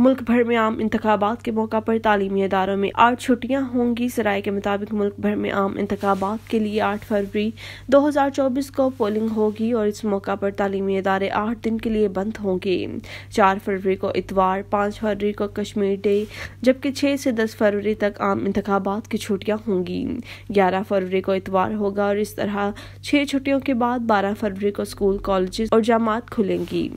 मुल्क भर में आम इंतबात के मौका पर तालीमी इदारों में आठ छुट्टियाँ होंगी। सराय के मुताबिक मुल्क भर में आम इंतबात के लिए आठ फरवरी 2024 को पोलिंग होगी और इस मौका पर तालीमी इदारे आठ दिन के लिए बंद होंगे। चार फरवरी को इतवार, पाँच फरवरी को कश्मीर डे, जबकि छः से दस फरवरी तक आम इंतबात की छुट्टियाँ होंगी। ग्यारह फरवरी को इतवार होगा और इस तरह छः छुट्टियों के बाद बारह फरवरी को स्कूल कॉलेज और जामात खुलेंगी।